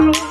Lord.